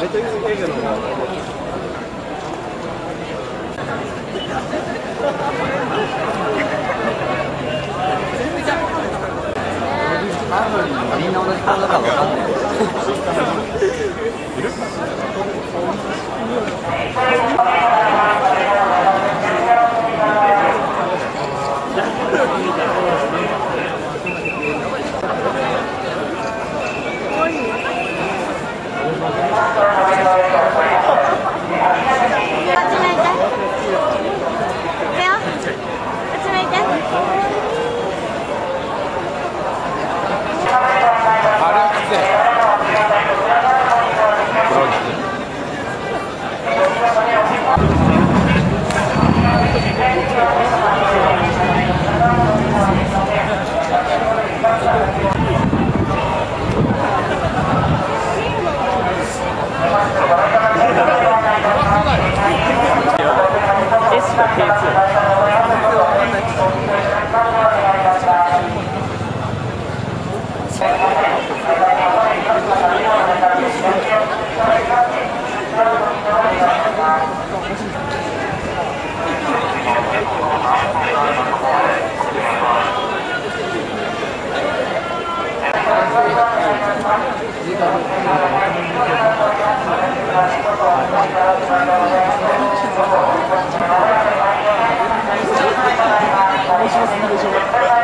Met deze regel nog wel. みんな同じ顔だから分かんない。面白すぎでしょ